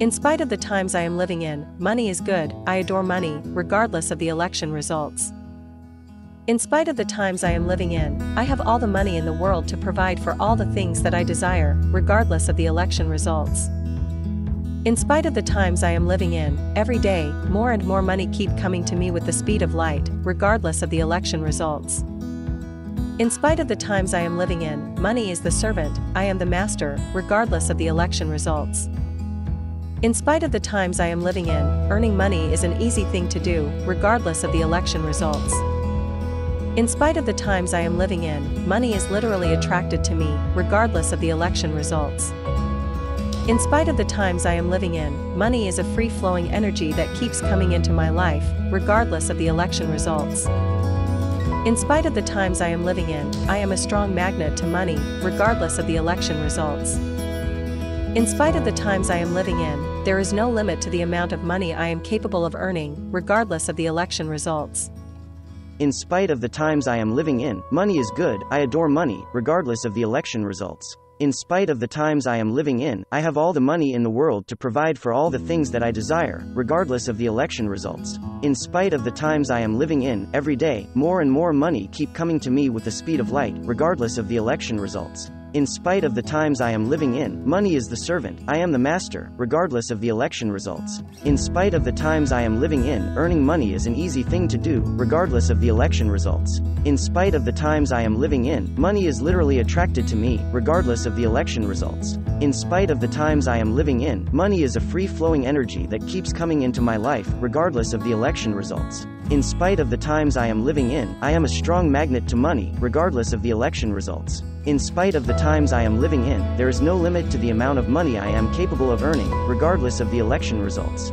In spite of the times I am living in, money is good, I adore money, regardless of the election results. In spite of the times I am living in, I have all the money in the world to provide for all the things that I desire, regardless of the election results. In spite of the times I am living in, every day, more and more money keep coming to me with the speed of light, regardless of the election results. In spite of the times I am living in, money is the servant, I am the master, regardless of the election results. In spite of the times I am living in, earning money is an easy thing to do, regardless of the election results. In spite of the times I am living in, money is literally attracted to me, regardless of the election results. In spite of the times I am living in, money is a free flowing energy that keeps coming into my life, regardless of the election results. In spite of the times I am living in, I am a strong magnet to money, regardless of the election results. In spite of the times I am living in, there is no limit to the amount of money I am capable of earning, regardless of the election results. In spite of the times I am living in, money is good, I adore money, regardless of the election results. In spite of the times I am living in, I have all the money in the world to provide for all the things that I desire, regardless of the election results. In spite of the times I am living in, every day, more and more money keep coming to me with the speed of light, regardless of the election results. In spite of the times I am living in, money is the servant, I am the master, regardless of the election results. In spite of the times I am living in, earning money is an easy thing to do, regardless of the election results. In spite of the times I am living in, money is literally attracted to me, regardless of the election results. In spite of the times I am living in, money is a free flowing energy that keeps coming into my life, regardless of the election results. In spite of the times I am living in, I am a strong magnet to money, regardless of the election results. In spite of the times I am living in, there is no limit to the amount of money I am capable of earning, regardless of the election results.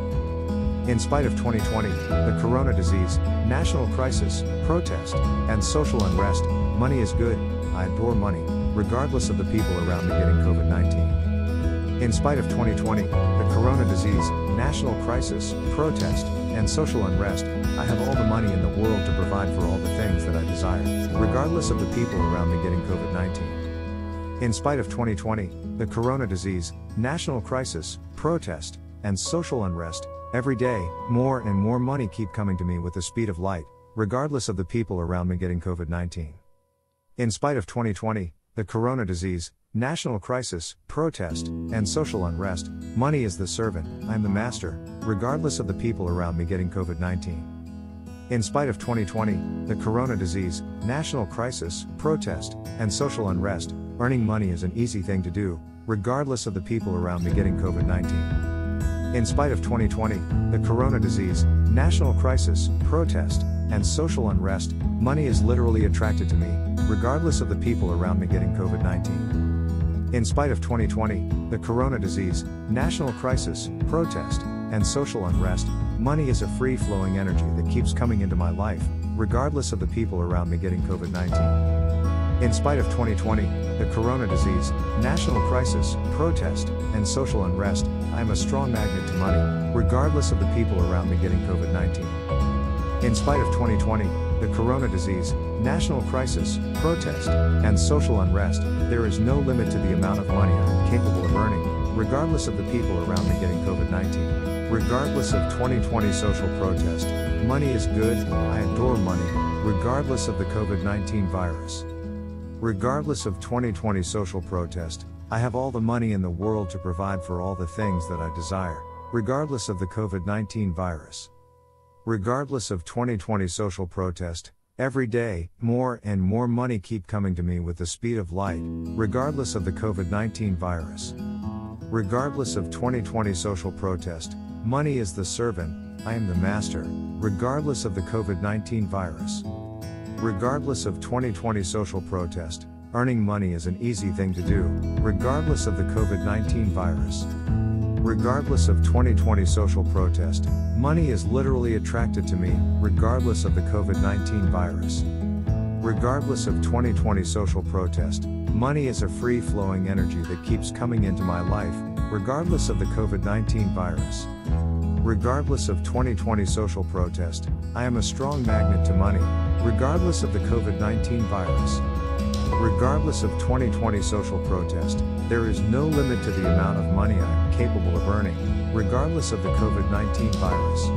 In spite of 2020, the corona disease, national crisis, protest, and social unrest, money is good, I adore money, regardless of the people around me getting COVID 19. In spite of 2020, the corona disease, national crisis, protest, and social unrest, I have all the money in the world to provide for all the things that I desire, regardless of the people around me getting COVID 19. In spite of 2020, the corona disease, national crisis, protest, and social unrest, every day, more and more money keep coming to me with the speed of light, regardless of the people around me getting COVID 19. In spite of 2020, the corona disease, national crisis, protest, and social unrest, money is the servant, I am the master, regardless of the people around me getting COVID 19. In spite of 2020, the corona disease, national crisis, protest, and social unrest, earning money is an easy thing to do, regardless of the people around me getting COVID 19. In spite of 2020, the corona disease, national crisis, protest, and social unrest, money is literally attracted to me, regardless of the people around me getting COVID 19. In spite of 2020, the corona disease, national crisis, protest, and social unrest, money is a free flowing energy that keeps coming into my life, regardless of the people around me getting COVID 19. In spite of 2020, the corona disease, national crisis, protest, and social unrest, I am a strong magnet to money, regardless of the people around me getting COVID 19. In spite of 2020, the corona disease, national crisis, protest, and social unrest, there is no limit to the amount of money I am capable of earning, regardless of the people around me getting COVID 19. Regardless of 2020 social protest, money is good, I adore money, regardless of the COVID 19 virus. Regardless of 2020 social protest, I have all the money in the world to provide for all the things that I desire, regardless of the COVID 19 virus. Regardless of 2020 social protest, every day, more and more money keep coming to me with the speed of light, regardless of the COVID 19 virus. Regardless of 2020 social protest, Money is the servant, I am the master, regardless of the COVID 19 virus. Regardless of 2020 social protest, earning money is an easy thing to do, regardless of the COVID 19 virus. Regardless of 2020 social protest, money is literally attracted to me, regardless of the COVID 19 virus. Regardless of 2020 social protest, money is a free flowing energy that keeps coming into my life, regardless of the COVID 19 virus. Regardless of 2020 social protest, I am a strong magnet to money, regardless of the COVID 19 virus. Regardless of 2020 social protest, there is no limit to the amount of money I am capable of earning, regardless of the COVID 19 virus.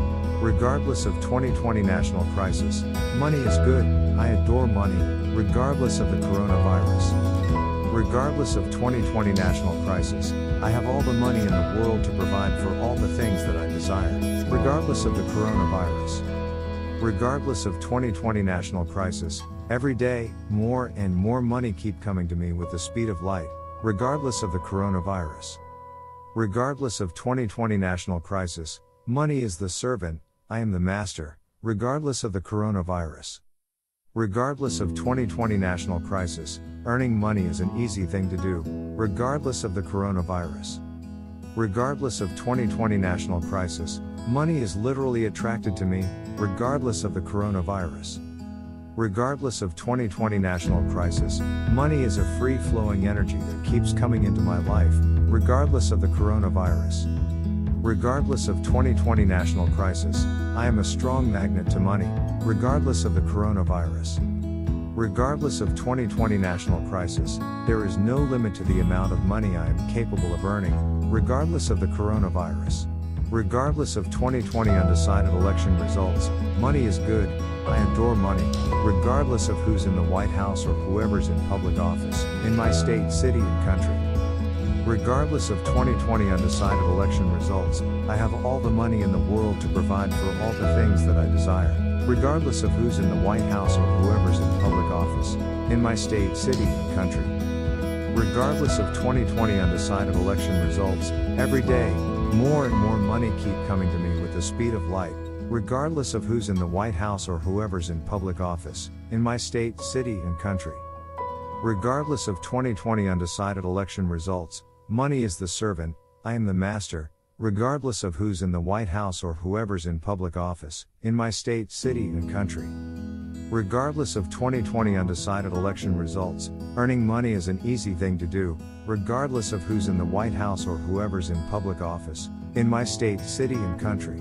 Regardless of 2020 national crisis, money is good, I adore money, regardless of the coronavirus. Regardless of 2020 national crisis, I have all the money in the world to provide for all the things that I desire, regardless of the coronavirus. Regardless of 2020 national crisis, every day, more and more money keep coming to me with the speed of light, regardless of the coronavirus. Regardless of 2020 national crisis, money is the servant, I am the master, regardless of the coronavirus. Regardless of 2020 national crisis, earning money is an easy thing to do, regardless of the coronavirus. Regardless of 2020 national crisis, money is literally attracted to me, regardless of the coronavirus. Regardless of 2020 national crisis, money is a free flowing energy that keeps coming into my life, regardless of the coronavirus. Regardless of 2020 national crisis, I am a strong magnet to money, regardless of the coronavirus. Regardless of 2020 national crisis, there is no limit to the amount of money I am capable of earning, regardless of the coronavirus. Regardless of 2020 undecided election results, money is good, I adore money, regardless of who's in the White House or whoever's in public office, in my state, city, and country. Regardless of 2020 undecided election results, I have all the money in the world to provide for all the things that I desire, regardless of who's in the White House or whoever's in public office, in my state, city, and country. Regardless of 2020 undecided election results, every day, more and more money keep coming to me with the speed of light, regardless of who's in the White House or whoever's in public office, in my state, city, and country. Regardless of 2020 undecided election results, Money is the servant, I am the master, regardless of who's in the White House or whoever's in public office, in my state, city, and country. Regardless of 2020 undecided election results, earning money is an easy thing to do, regardless of who's in the White House or whoever's in public office, in my state, city, and country.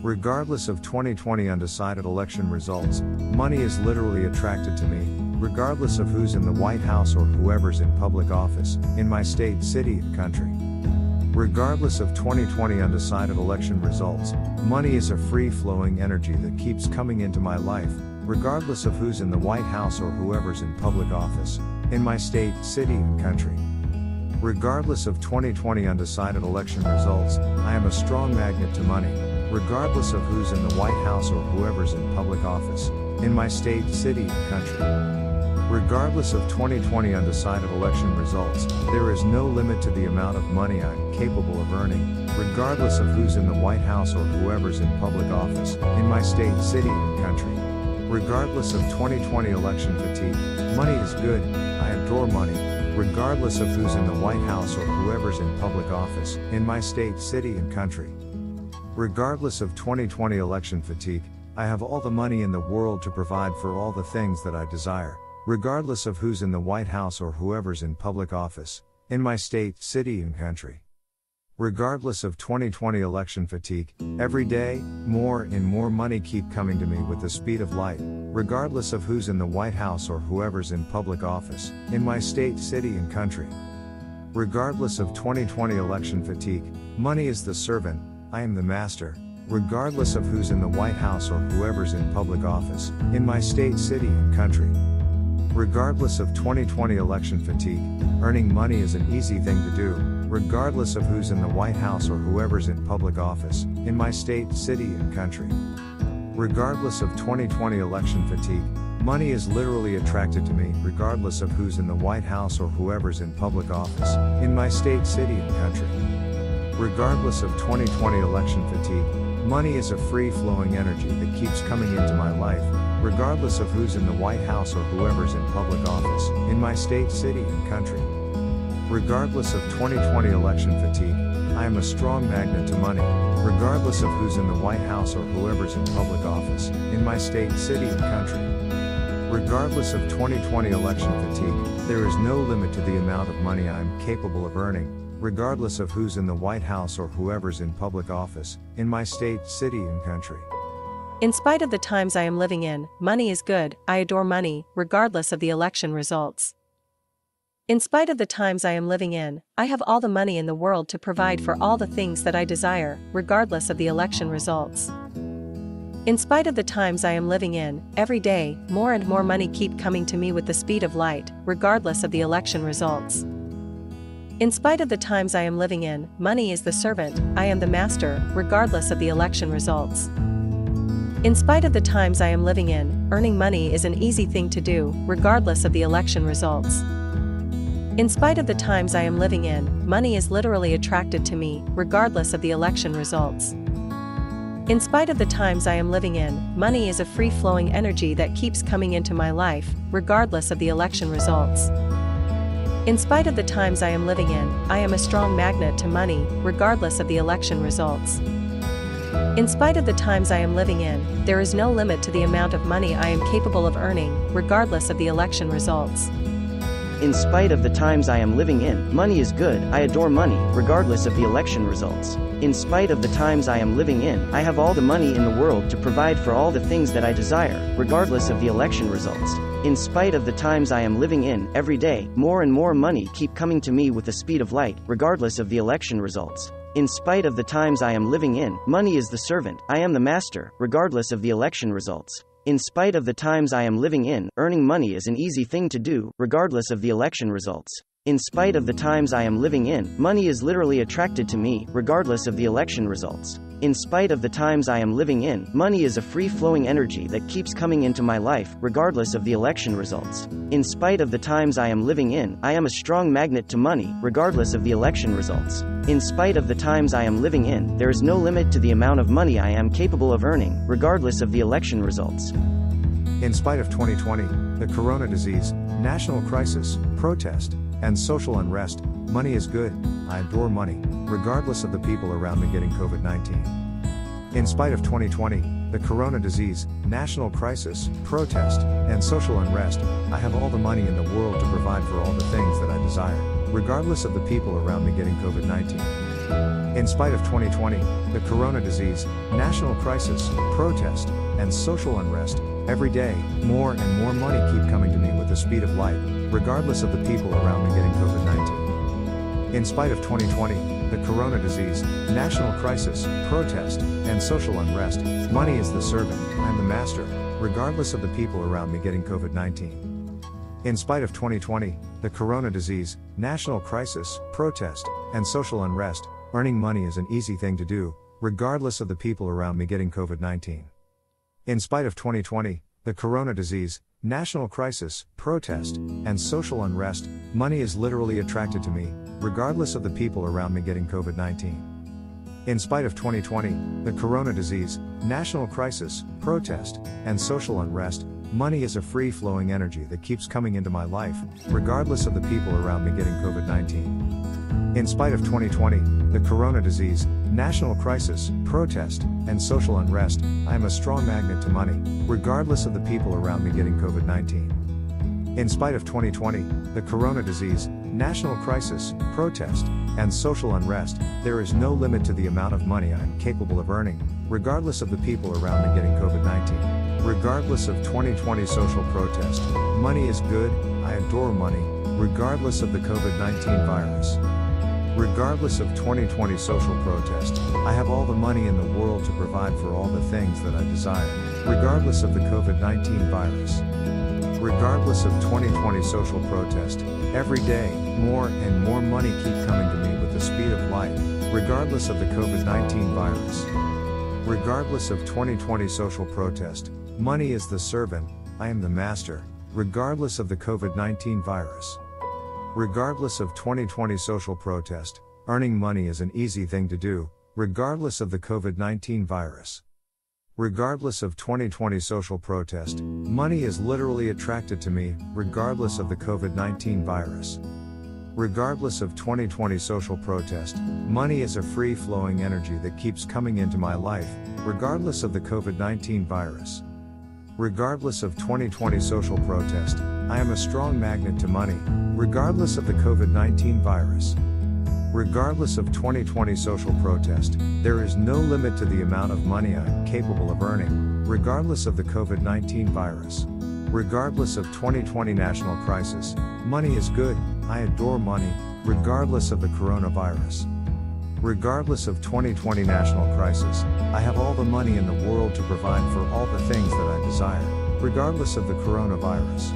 Regardless of 2020 undecided election results, money is literally attracted to me, regardless of who's in the White House or whoever's in public office, in my state, city, and country. Regardless of 2020 undecided election results, money is a free flowing energy that keeps coming into my life, regardless of who's in the White House or whoever's in public office, in my state, city, and country. Regardless of 2020 undecided election results, I am a strong magnet to money, regardless of who's in the White House or whoever's in public office, in my state, city, and country. Regardless of 2020 undecided election results, there is no limit to the amount of money I'm capable of earning, regardless of who's in the White House or whoever's in public office, in my state, city, and country. Regardless of 2020 election fatigue, money is good, I adore money, regardless of who's in the White House or whoever's in public office, in my state, city, and country. Regardless of 2020 election fatigue, I have all the money in the world to provide for all the things that I desire regardless of who's in the White House or whoever's in public office, in my state, city, and country. Regardless of 2020 election fatigue, every day, more and more money keep coming to me with the speed of light, regardless of who's in the White House or whoever's in public office, in my state, city, and country. Regardless of 2020 election fatigue, money is the servant, I am the master, regardless of who's in the White House or whoever's in public office, in my state, city, and country. Regardless of 2020 election fatigue, earning money is an easy thing to do, regardless of who's in the White House or whoever's in public office, in my state, city, and country. Regardless of 2020 election fatigue, money is literally attracted to me, regardless of who's in the White House or whoever's in public office, in my state, city, and country. Regardless of 2020 election fatigue, money is a free flowing energy that keeps coming into my life, regardless of who's in the White House or whoever's in public office, in my state, city, and country. Regardless of 2020 election fatigue, I am a strong magnet to money, regardless of who's in the White House or whoever's in public office, in my state, city, and country. Regardless of 2020 election fatigue, there is no limit to the amount of money I am capable of earning, regardless of who's in the White House or whoever's in public office, in my state, city, and country. In spite of the times I am living in, money is good, I adore money, regardless of the election results. In spite of the times I am living in, I have all the money in the world to provide for all the things that I desire, regardless of the election results. In spite of the times I am living in, every day, more and more money keep coming to me with the speed of light, regardless of the election results. In spite of the times I am living in, money is the servant, I am the master, regardless of the election results. In spite of the times I am living in, earning money is an easy thing to do, regardless of the election results. In spite of the times I am living in, money is literally attracted to me, regardless of the election results. In spite of the times I am living in, money is a free flowing energy that keeps coming into my life, regardless of the election results. In spite of the times I am living in, I am a strong magnet to money, regardless of the election results. In spite of the times I am living in, there is no limit to the amount of money I am capable of earning, regardless of the election results. In spite of the times I am living in, money is good, I adore money, regardless of the election results. In spite of the times I am living in, I have all the money in the world to provide for all the things that I desire, regardless of the election results. In spite of the times I am living in, every day, more and more money keep coming to me with the speed of light, regardless of the election results. In spite of the times I am living in, money is the servant, I am the master, regardless of the election results. In spite of the times I am living in, earning money is an easy thing to do, regardless of the election results. In spite of the times I am living in, money is literally attracted to me, regardless of the election results. In spite of the times I am living in, money is a free flowing energy that keeps coming into my life, regardless of the election results. In spite of the times I am living in, I am a strong magnet to money, regardless of the election results. In spite of the times I am living in, there is no limit to the amount of money I am capable of earning, regardless of the election results. In spite of 2020, the corona disease, national crisis, protest, and social unrest, money is good, I adore money, regardless of the people around me getting COVID 19. In spite of 2020, the corona disease, national crisis, protest, and social unrest, I have all the money in the world to provide for all the things that I desire, regardless of the people around me getting COVID 19. In spite of 2020, the corona disease, national crisis, protest, and social unrest, every day, more and more money keep coming to me with the speed of light, regardless of the people around me getting COVID 19. In spite of 2020, the corona disease, national crisis, protest, and social unrest, money is the servant, I am the master, regardless of the people around me getting COVID 19. In spite of 2020, the corona disease, national crisis, protest, and social unrest, earning money is an easy thing to do, regardless of the people around me getting COVID 19. In spite of 2020, the corona disease, national crisis, protest, and social unrest, money is literally attracted to me, regardless of the people around me getting COVID 19. In spite of 2020, the corona disease, national crisis, protest, and social unrest, money is a free flowing energy that keeps coming into my life, regardless of the people around me getting COVID 19. In spite of 2020, the corona disease, national crisis, protest, and social unrest, I am a strong magnet to money, regardless of the people around me getting COVID 19. In spite of 2020, the corona disease, national crisis, protest, and social unrest, there is no limit to the amount of money I am capable of earning, regardless of the people around me getting COVID 19. Regardless of 2020 social protest, money is good, I adore money, regardless of the COVID 19 virus. Regardless of 2020 social protest, I have all the money in the world to provide for all the things that I desire, regardless of the COVID 19 virus. Regardless of 2020 social protest, every day, more and more money keep coming to me with the speed of light, regardless of the COVID 19 virus. Regardless of 2020 social protest, money is the servant, I am the master, regardless of the COVID 19 virus. Regardless of 2020 social protest, earning money is an easy thing to do, regardless of the COVID 19 virus. Regardless of 2020 social protest, money is literally attracted to me, regardless of the COVID 19 virus. Regardless of 2020 social protest, money is a free flowing energy that keeps coming into my life, regardless of the COVID 19 virus. Regardless of 2020 social protest, I am a strong magnet to money, regardless of the COVID 19 virus. Regardless of 2020 social protest, there is no limit to the amount of money I am capable of earning, regardless of the COVID 19 virus. Regardless of 2020 national crisis, money is good, I adore money, regardless of the coronavirus. Regardless of 2020 national crisis, I have all the money in the world to provide for all the things that I desire, regardless of the coronavirus.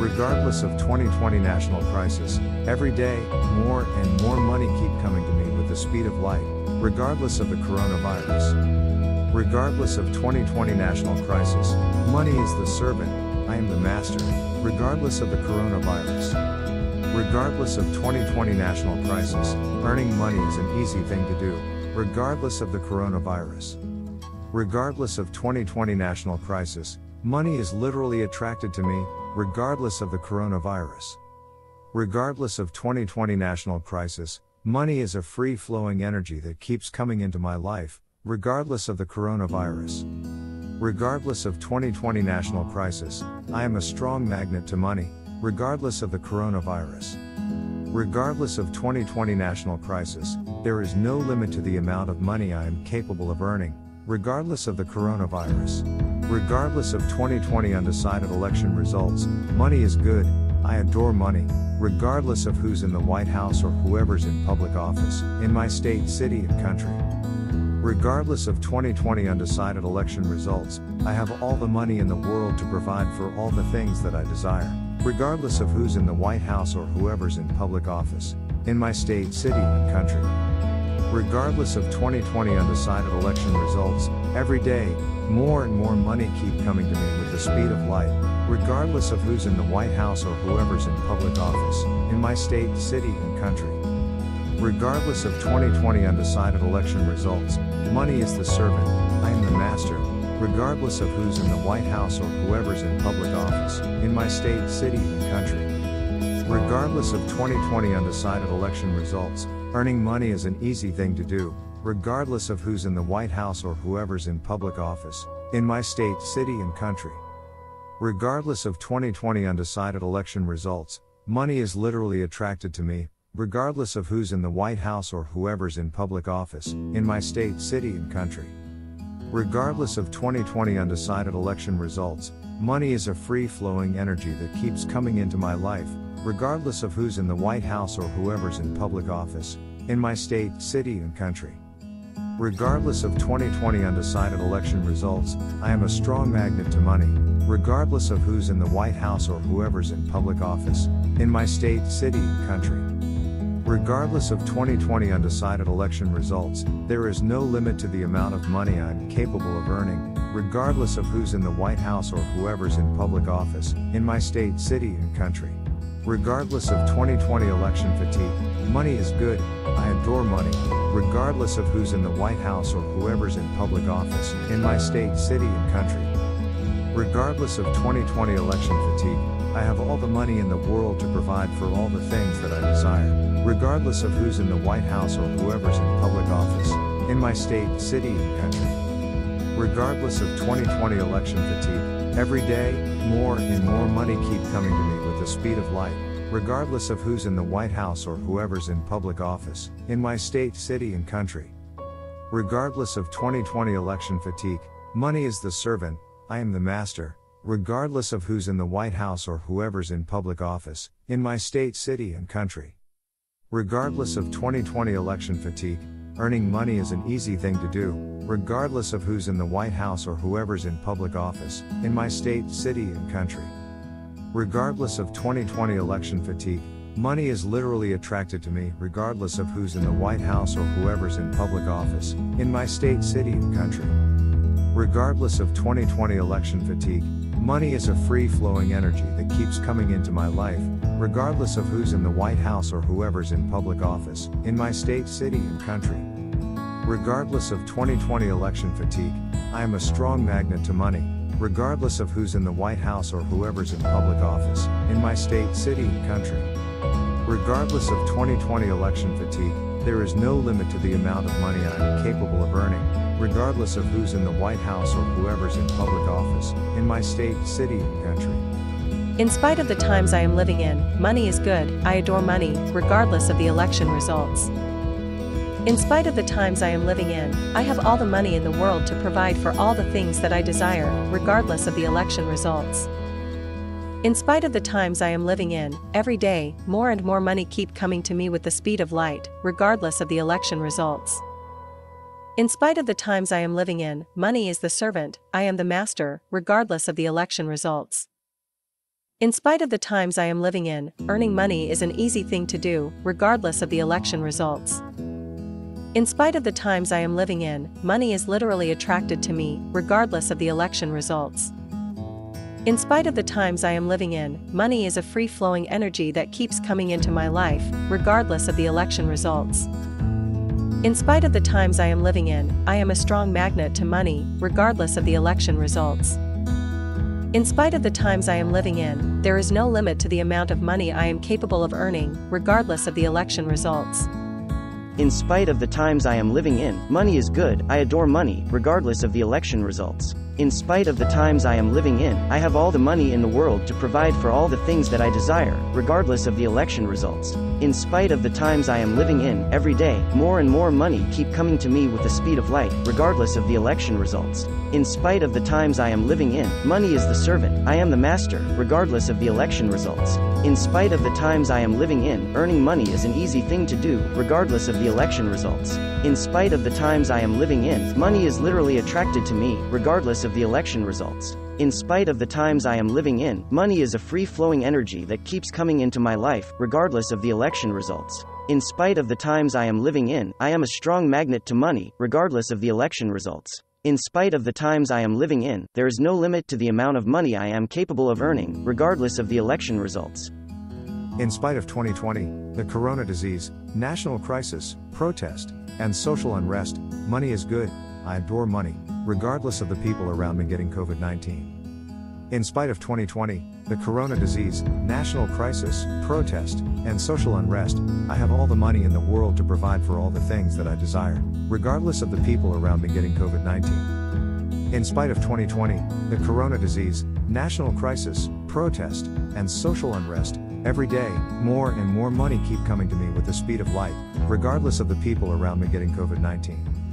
Regardless of 2020 national crisis, every day, more and more money keep coming to me with the speed of light, regardless of the coronavirus. Regardless of 2020 national crisis, money is the servant, I am the master, regardless of the coronavirus. Regardless of 2020 national crisis, earning money is an easy thing to do, regardless of the coronavirus. Regardless of 2020 national crisis, money is literally attracted to me, regardless of the coronavirus. Regardless of 2020 national crisis, money is a free flowing energy that keeps coming into my life, regardless of the coronavirus. Regardless of 2020 national crisis, I am a strong magnet to money, regardless of the coronavirus. Regardless of 2020 national crisis, there is no limit to the amount of money I am capable of earning, regardless of the coronavirus. Regardless of 2020 undecided election results, money is good, I adore money, regardless of who's in the White House or whoever's in public office, in my state, city, and country. Regardless of 2020 undecided election results, I have all the money in the world to provide for all the things that I desire, regardless of who's in the White House or whoever's in public office, in my state, city, and country. Regardless of 2020 undecided election results, every day, more and more money keep coming to me with the speed of light, regardless of who's in the White House or whoever's in public office, in my state, city, and country. Regardless of 2020 undecided election results, money is the servant, I am the master, regardless of who's in the White House or whoever's in public office, in my state, city, and country. Regardless of 2020 undecided election results, earning money is an easy thing to do, regardless of who's in the White House or whoever's in public office, in my state, city, and country. Regardless of 2020 undecided election results, money is literally attracted to me, regardless of who's in the White House or whoever's in public office, in my state, city, and country. Regardless of 2020 undecided election results, money is a free flowing energy that keeps coming into my life, regardless of who's in the White House or whoever's in public office, in my state, city, and country. Regardless of 2020 undecided election results, I am a strong magnet to money, regardless of who's in the White House or whoever's in public office, in my state, city, and country. Regardless of 2020 undecided election results, there is no limit to the amount of money I'm capable of earning, regardless of who's in the White House or whoever's in public office, in my state, city, and country. Regardless of 2020 election fatigue, money is good, I adore money, regardless of who's in the White House or whoever's in public office, in my state, city, and country. Regardless of 2020 election fatigue, I have all the money in the world to provide for all the things that I desire, regardless of who's in the White House or whoever's in public office, in my state, city, and country. Regardless of 2020 election fatigue, every day, more and more money keep coming to me with the speed of light, regardless of who's in the White House or whoever's in public office, in my state, city, and country. Regardless of 2020 election fatigue, money is the servant, I am the master, regardless of who's in the White House or whoever's in public office, in my state, city, and country. Regardless of 2020 election fatigue, earning money is an easy thing to do, regardless of who's in the White House or whoever's in public office, in my state, city, and country. Regardless of 2020 election fatigue, money is literally attracted to me, regardless of who's in the White House or whoever's in public office, in my state, city, and country. Regardless of 2020 election fatigue, money is a free flowing energy that keeps coming into my life, regardless of who's in the White House or whoever's in public office, in my state, city, and country. Regardless of 2020 election fatigue, I am a strong magnet to money, regardless of who's in the White House or whoever's in public office, in my state, city, and country. Regardless of 2020 election fatigue, there is no limit to the amount of money I am capable of earning, regardless of who's in the White House or whoever's in public office, in my state, city, and country. In spite of the times I am living in, money is good, I adore money, regardless of the election results. In spite of the times I am living in, I have all the money in the world to provide for all the things that I desire, regardless of the election results. In spite of the times I am living in, every day, more and more money keep coming to me with the speed of light, regardless of the election results. In spite of the times I am living in, money is the servant, I am the master, regardless of the election results. In spite of the times I am living in, earning money is an easy thing to do, regardless of the election results. In spite of the times I am living in, money is literally attracted to me, regardless of the election results. In spite of the times I am living in, money is a free flowing energy that keeps coming into my life, regardless of the election results. In spite of the times I am living in, I am a strong magnet to money, regardless of the election results. In spite of the times I am living in, there is no limit to the amount of money I am capable of earning, regardless of the election results. In spite of the times I am living in, money is good, I adore money, regardless of the election results. In spite of the times I am living in, I have all the money in the world to provide for all the things that I desire, regardless of the election results. In spite of the times I am living in, every day, more and more money keep coming to me with the speed of light, regardless of the election results. In spite of the times I am living in, money is the servant, I am the master, regardless of the election results. In spite of the times I am living in, earning money is an easy thing to do, regardless of the election results. In spite of the times I am living in, money is literally attracted to me, regardless of the election results. In spite of the times I am living in, money is a free flowing energy that keeps coming into my life, regardless of the election results. In spite of the times I am living in, I am a strong magnet to money, regardless of the election results. In spite of the times I am living in, there is no limit to the amount of money I am capable of earning, regardless of the election results. In spite of 2020, the corona disease, national crisis, protest, and social unrest, money is good, I adore money, regardless of the people around me getting COVID 19. In spite of 2020, the corona disease, national crisis, protest, and social unrest, I have all the money in the world to provide for all the things that I desire, regardless of the people around me getting COVID 19. In spite of 2020, the corona disease, national crisis, protest, and social unrest, every day, more and more money keep coming to me with the speed of light, regardless of the people around me getting COVID 19.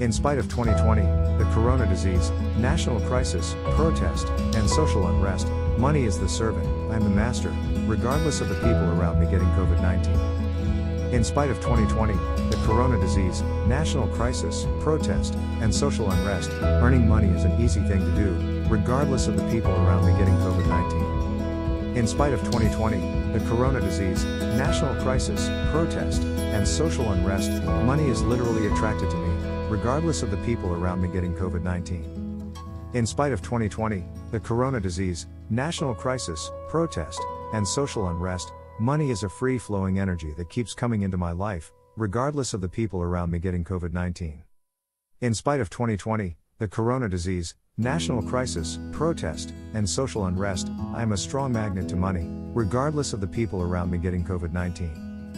In spite of 2020, the corona disease, national crisis, protest, and social unrest, money is the servant, I am the master, regardless of the people around me getting COVID 19. In spite of 2020, the corona disease, national crisis, protest, and social unrest, earning money is an easy thing to do, regardless of the people around me getting COVID 19. In spite of 2020, the corona disease, national crisis, protest, and social unrest, money is literally attracted to me, regardless of the people around me getting COVID 19. In spite of 2020, the corona disease, national crisis, protest, and social unrest, money is a free flowing energy that keeps coming into my life, regardless of the people around me getting COVID 19. In spite of 2020, the corona disease, national crisis, protest, and social unrest, I am a strong magnet to money, regardless of the people around me getting COVID 19.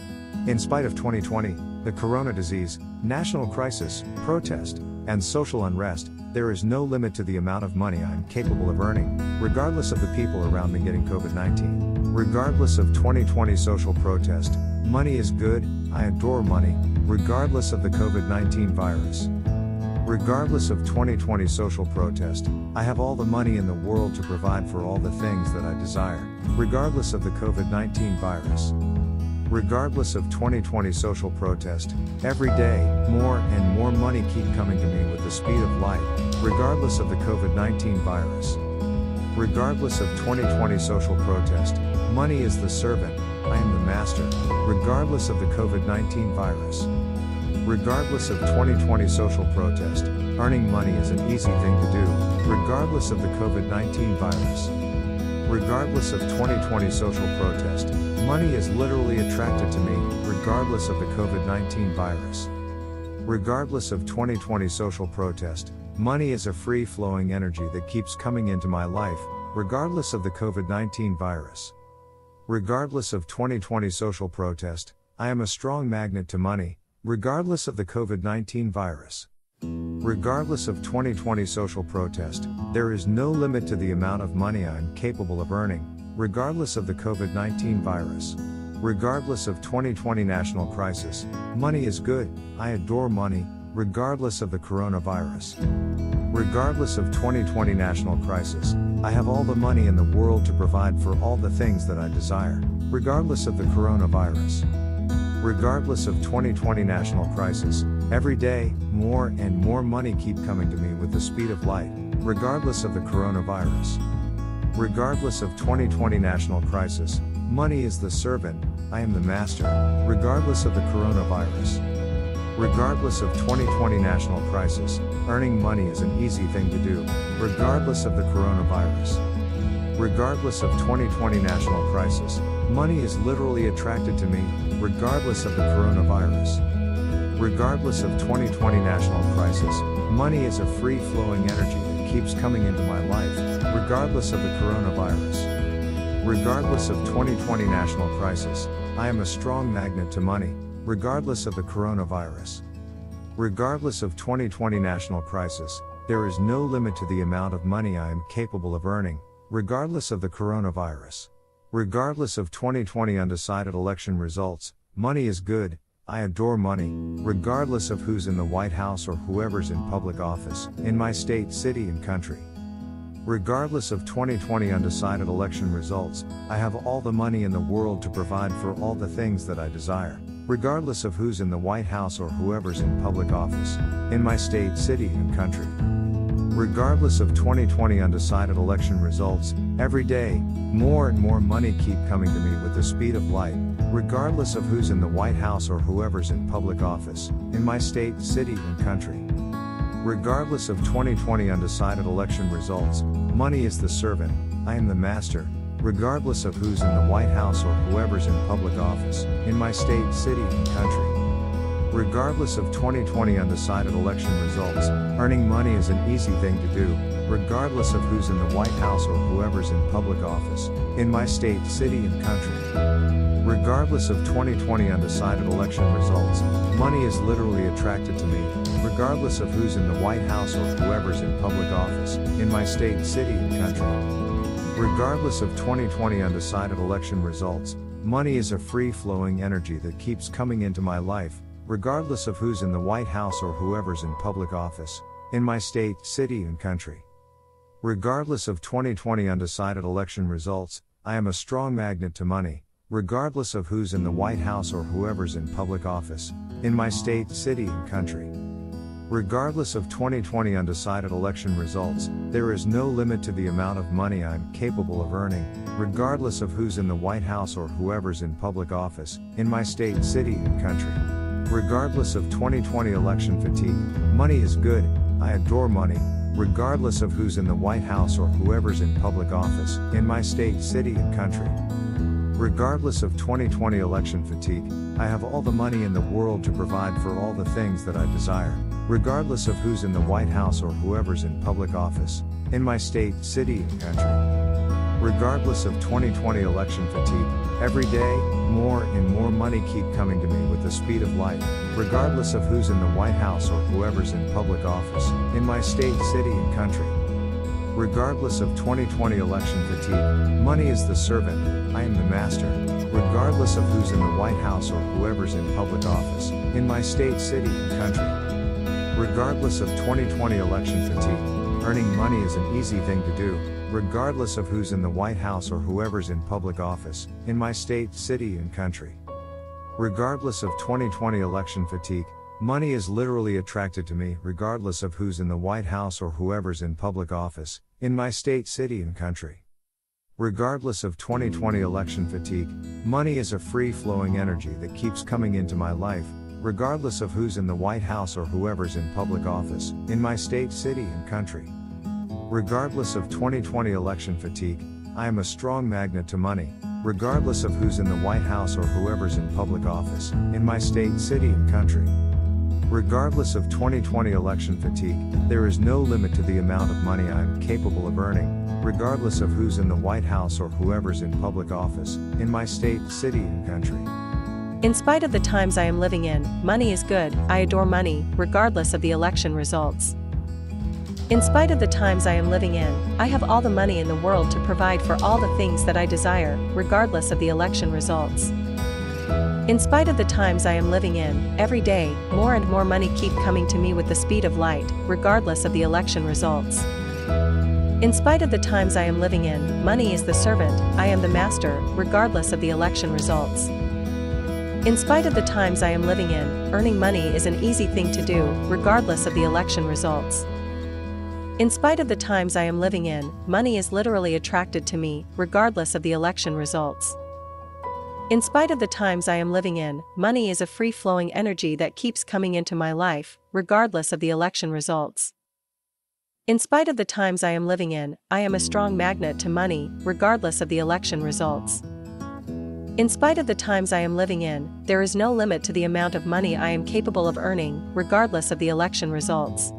In spite of 2020, the corona disease, national crisis, protest, and social unrest, there is no limit to the amount of money I am capable of earning, regardless of the people around me getting COVID 19. Regardless of 2020 social protest, money is good, I adore money, regardless of the COVID 19 virus. Regardless of 2020 social protest, I have all the money in the world to provide for all the things that I desire, regardless of the COVID 19 virus. Regardless of 2020 social protest, every day, more and more money keep coming to me with the speed of light, regardless of the COVID 19 virus. Regardless of 2020 social protest, money is the servant, I am the master, regardless of the COVID 19 virus. Regardless of 2020 social protest, earning money is an easy thing to do, regardless of the COVID 19 virus. Regardless of 2020 social protest, money is literally attracted to me, regardless of the COVID 19 virus. Regardless of 2020 social protest, money is a free flowing energy that keeps coming into my life, regardless of the COVID 19 virus. Regardless of 2020 social protest, I am a strong magnet to money, regardless of the COVID 19 virus. Regardless of 2020 social protest, there is no limit to the amount of money I am capable of earning, regardless of the COVID 19 virus. Regardless of 2020 national crisis, money is good, I adore money, regardless of the coronavirus. Regardless of 2020 national crisis, I have all the money in the world to provide for all the things that I desire, regardless of the coronavirus. Regardless of 2020 national crisis, every day, more and more money keep coming to me with the speed of light, regardless of the coronavirus. Regardless of 2020 national crisis, money is the servant, I am the master, regardless of the coronavirus. Regardless of 2020 national crisis, earning money is an easy thing to do, regardless of the coronavirus. Regardless of 2020 national crisis, money is literally attracted to me, regardless of the coronavirus. Regardless of 2020 national crisis, money is a free flowing energy that keeps coming into my life, regardless of the coronavirus. Regardless of 2020 national crisis, I am a strong magnet to money, regardless of the coronavirus. Regardless of 2020 national crisis, there is no limit to the amount of money I am capable of earning, regardless of the coronavirus. Regardless of 2020 undecided election results, money is good, I adore money, regardless of who's in the White House or whoever's in public office, in my state, city, and country. Regardless of 2020 undecided election results, I have all the money in the world to provide for all the things that I desire, regardless of who's in the White House or whoever's in public office, in my state, city, and country. Regardless of 2020 undecided election results, every day, more and more money keep coming to me with the speed of light, regardless of who's in the White House or whoever's in public office, in my state, city, and country. Regardless of 2020 undecided election results, money is the servant, I am the master, regardless of who's in the White House or whoever's in public office, in my state, city, and country. Regardless of 2020 undecided election results, earning money is an easy thing to do, regardless of who's in the White House or whoever's in public office, in my state, city, and country. Regardless of 2020 undecided election results, money is literally attracted to me, regardless of who's in the White House or whoever's in public office, in my state, city, and country. Regardless of 2020 undecided election results, money is a free flowing energy that keeps coming into my life, regardless of who's in the White House or whoever's in public office, in my state, city, and country. Regardless of 2020 undecided election results, I am a strong magnet to money, regardless of who's in the White House or whoever's in public office, in my state, city, and country. Regardless of 2020 undecided election results, there is no limit to the amount of money I'm capable of earning, regardless of who's in the White House or whoever's in public office, in my state, city, and country. Regardless of 2020 election fatigue, money is good, I adore money, regardless of who's in the White House or whoever's in public office, in my state, city, and country. Regardless of 2020 election fatigue, I have all the money in the world to provide for all the things that I desire, regardless of who's in the White House or whoever's in public office, in my state, city, and country. Regardless of 2020 election fatigue, every day, more and more money keep coming to me with the speed of light, regardless of who's in the White House or whoever's in public office, in my state, city, and country. Regardless of 2020 election fatigue, money is the servant, I am the master, regardless of who's in the White House or whoever's in public office, in my state, city, and country. Regardless of 2020 election fatigue, earning money is an easy thing to do, regardless of who's in the White House or whoever's in public office, in my state, city, and country. Regardless of 2020 election fatigue, Money is literally attracted to me regardless of who's in the White House or whoever's in public office, in my state, city, and country. Regardless of 2020 election fatigue, money is a free flowing energy that keeps coming into my life, regardless of who's in the White House or whoever's in public office, in my state, city, and country. Regardless of 2020 election fatigue, I am a strong magnet to money, regardless of who's in the White House or whoever's in public office, in my state, city, and country. Regardless of 2020 election fatigue, there is no limit to the amount of money I'm capable of earning, regardless of who's in the White House or whoever's in public office, in my state, city, and country. In spite of the times I am living in, money is good, I adore money, regardless of the election results. In spite of the times I am living in, I have all the money in the world to provide for all the things that I desire, regardless of the election results. In spite of the times I am living in, every day, more and more money keep coming to me with the speed of light, regardless of the election results. In spite of the times I am living in, money is the servant, I am the master, regardless of the election results. In spite of the times I am living in, earning money is an easy thing to do, regardless of the election results. In spite of the times I am living in, money is literally attracted to me, regardless of the election results. In spite of the times I am living in, money is a free flowing energy that keeps coming into my life, regardless of the election results. In spite of the times I am living in, I am a strong magnet to money, regardless of the election results. In spite of the times I am living in, there is no limit to the amount of money I am capable of earning, regardless of the election results.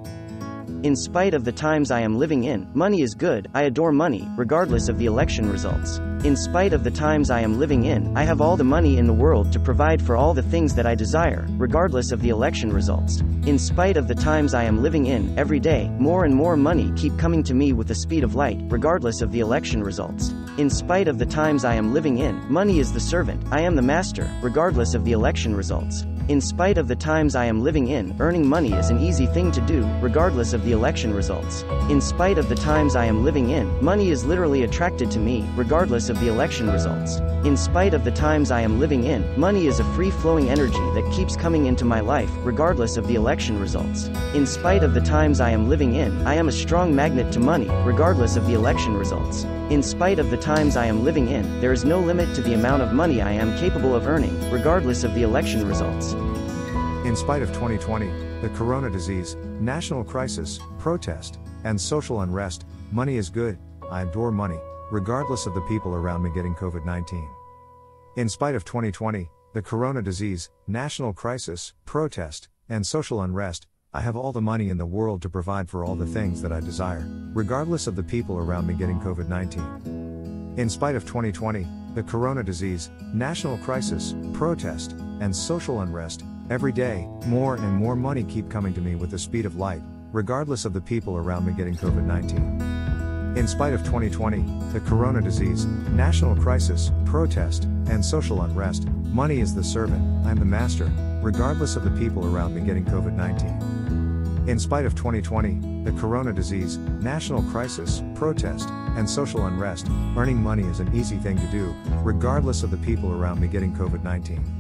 In spite of the times I am living in, money is good, I adore money, regardless of the election results. In spite of the times I am living in, I have all the money in the world to provide for all the things that I desire, regardless of the election results. In spite of the times I am living in, every day, more and more money keep coming to me with the speed of light, regardless of the election results. In spite of the times I am living in, money is the servant, I am the master, regardless of the election results. In spite of the times I am living in, earning money is an easy thing to do, regardless of the election results. In spite of the times I am living in, money is literally attracted to me, regardless of the election results. In spite of the times I am living in, money is a free flowing energy that keeps coming into my life, regardless of the election results. In spite of the times I am living in, I am a strong magnet to money, regardless of the election results. In spite of the times I am living in, there is no limit to the amount of money I am capable of earning, regardless of the election results. In spite of 2020, the corona disease, national crisis, protest, and social unrest, money is good, I adore money, regardless of the people around me getting COVID 19. In spite of 2020, the corona disease, national crisis, protest, and social unrest, I have all the money in the world to provide for all the things that I desire, regardless of the people around me getting COVID 19. In spite of 2020, the corona disease, national crisis, protest, and social unrest, Every day, more and more money keep coming to me with the speed of light, regardless of the people around me getting COVID 19. In spite of 2020, the corona disease, national crisis, protest, and social unrest, money is the servant, I am the master, regardless of the people around me getting COVID 19. In spite of 2020, the corona disease, national crisis, protest, and social unrest, earning money is an easy thing to do, regardless of the people around me getting COVID 19.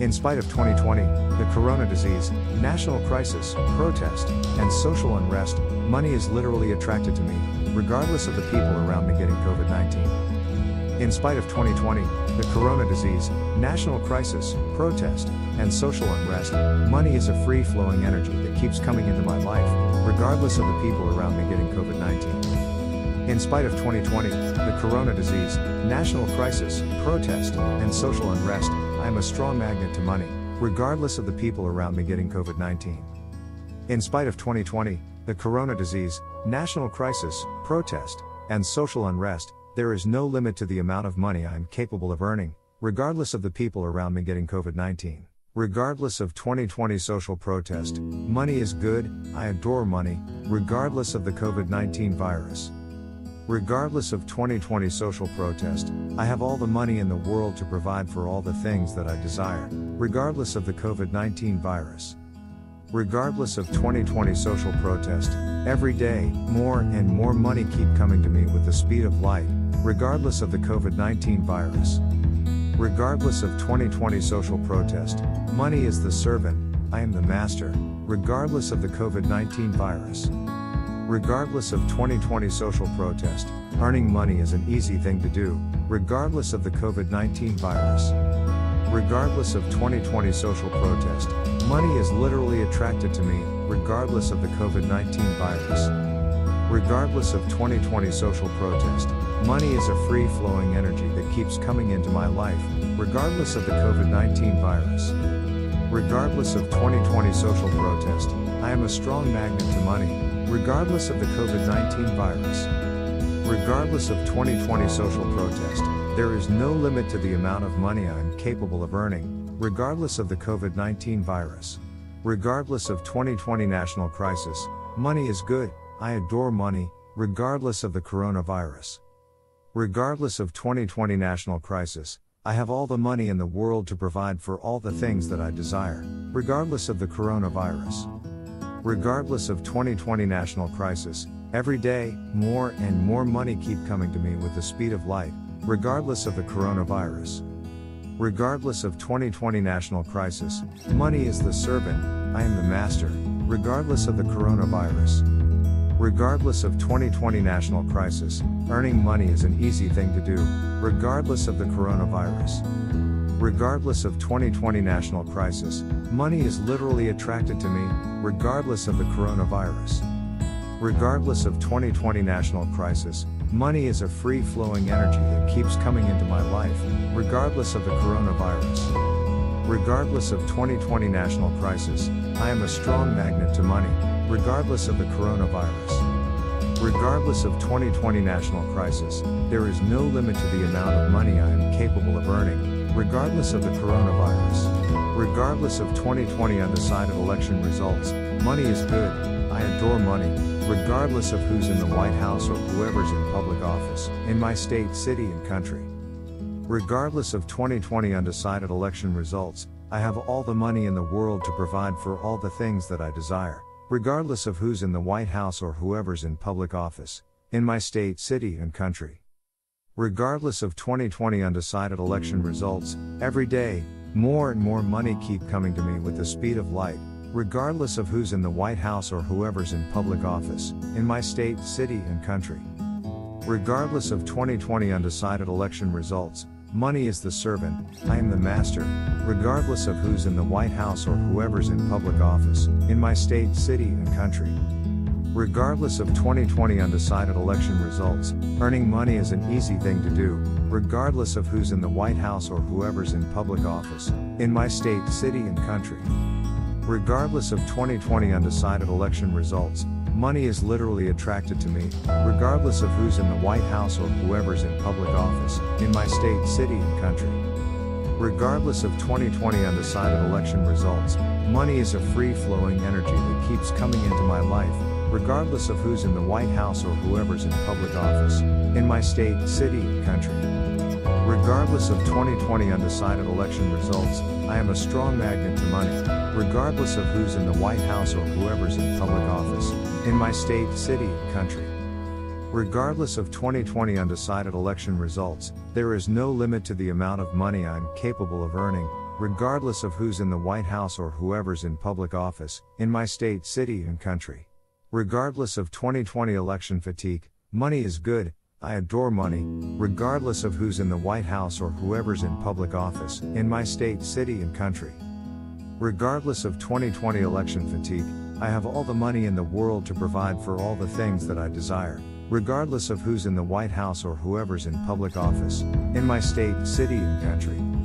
In spite of 2020, the corona disease, national crisis, protest, and social unrest, money is literally attracted to me, regardless of the people around me getting COVID 19. In spite of 2020, the corona disease, national crisis, protest, and social unrest, money is a free flowing energy that keeps coming into my life, regardless of the people around me getting COVID 19. In spite of 2020, the corona disease, national crisis, protest, and social unrest, I am a strong magnet to money, regardless of the people around me getting COVID 19. In spite of 2020, the corona disease, national crisis, protest, and social unrest, there is no limit to the amount of money I am capable of earning, regardless of the people around me getting COVID 19. Regardless of 2020 social protest, money is good, I adore money, regardless of the COVID 19 virus. Regardless of 2020 social protest, I have all the money in the world to provide for all the things that I desire, regardless of the COVID 19 virus. Regardless of 2020 social protest, every day, more and more money keep coming to me with the speed of light, regardless of the COVID 19 virus. Regardless of 2020 social protest, money is the servant, I am the master, regardless of the COVID 19 virus. Regardless of 2020 social protest, earning money is an easy thing to do, regardless of the COVID 19 virus. Regardless of 2020 social protest, money is literally attracted to me, regardless of the COVID 19 virus. Regardless of 2020 social protest, money is a free flowing energy that keeps coming into my life, regardless of the COVID 19 virus. Regardless of 2020 social protest, I am a strong magnet to money, regardless of the COVID 19 virus. Regardless of 2020 social protest, there is no limit to the amount of money I am capable of earning, regardless of the COVID 19 virus. Regardless of 2020 national crisis, money is good, I adore money, regardless of the coronavirus. Regardless of 2020 national crisis, I have all the money in the world to provide for all the things that I desire, regardless of the coronavirus. Regardless of 2020 national crisis, every day, more and more money keep coming to me with the speed of light, regardless of the coronavirus. Regardless of 2020 national crisis, money is the servant, I am the master, regardless of the coronavirus. Regardless of 2020 national crisis, earning money is an easy thing to do, regardless of the coronavirus. Regardless of 2020 national crisis, money is literally attracted to me, regardless of the coronavirus. Regardless of 2020 national crisis, money is a free flowing energy that keeps coming into my life, regardless of the coronavirus. Regardless of 2020 national crisis, I am a strong magnet to money, regardless of the coronavirus. Regardless of 2020 national crisis, there is no limit to the amount of money I am capable of earning, regardless of the coronavirus. Regardless of 2020 undecided election results, money is good, I adore money, regardless of who's in the White House or whoever's in public office, in my state, city, and country. Regardless of 2020 undecided election results, I have all the money in the world to provide for all the things that I desire regardless of who's in the White House or whoever's in public office, in my state, city, and country. Regardless of 2020 undecided election results, every day, more and more money keep coming to me with the speed of light, regardless of who's in the White House or whoever's in public office, in my state, city, and country. Regardless of 2020 undecided election results, Money is the servant, I am the master, regardless of who's in the White House or whoever's in public office, in my state, city, and country. Regardless of 2020 undecided election results, earning money is an easy thing to do, regardless of who's in the White House or whoever's in public office, in my state, city, and country. Regardless of 2020 undecided election results, Money is literally attracted to me, regardless of who's in the White House or whoever's in public office, in my state, city, and country. Regardless of 2020 undecided election results, money is a free flowing energy that keeps coming into my life, regardless of who's in the White House or whoever's in public office, in my state, city, country. Regardless of 2020 undecided election results, I am a strong magnet to money, regardless of who's in the White House or whoever's in public office, in my state, city, country. Regardless of 2020 undecided election results, there is no limit to the amount of money I'm capable of earning, regardless of who's in the White House or whoever's in public office, in my state, city, and country. Regardless of 2020 election fatigue, money is good, I adore money, regardless of who's in the White House or whoever's in public office, in my state, city, and country. Regardless of 2020 election fatigue, I have all the money in the world to provide for all the things that I desire, regardless of who's in the White House or whoever's in public office, in my state, city, and country.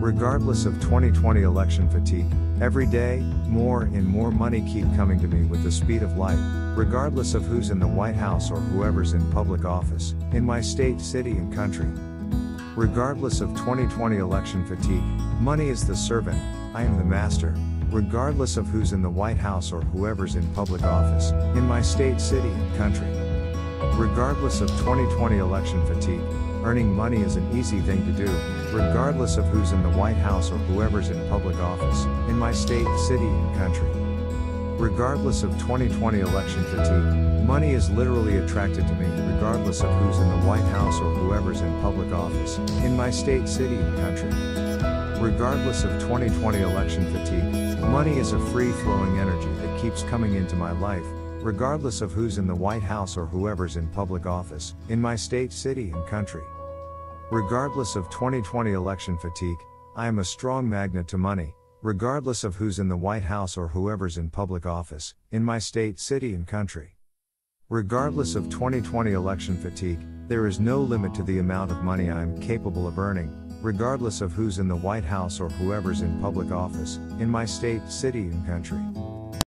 Regardless of 2020 election fatigue, every day, more and more money keep coming to me with the speed of light, regardless of who's in the White House or whoever's in public office, in my state, city, and country. Regardless of 2020 election fatigue, money is the servant, I am the master, regardless of who's in the White House or whoever's in public office, in my state, city, and country. Regardless of 2020 election fatigue, earning money is an easy thing to do, regardless of who's in the White House or whoever's in public office, in my state, city, and country. Regardless of 2020 election fatigue, money is literally attracted to me, regardless of who's in the White House or whoever's in public office, in my state, city, and country. Regardless of 2020 election fatigue, Money is a free flowing energy that keeps coming into my life, regardless of who's in the White House or whoever's in public office, in my state, city, and country. Regardless of 2020 election fatigue, I am a strong magnet to money, regardless of who's in the White House or whoever's in public office, in my state, city, and country. Regardless of 2020 election fatigue, there is no limit to the amount of money I am capable of earning, regardless of who's in the White House or whoever's in public office, in my state, city, and country.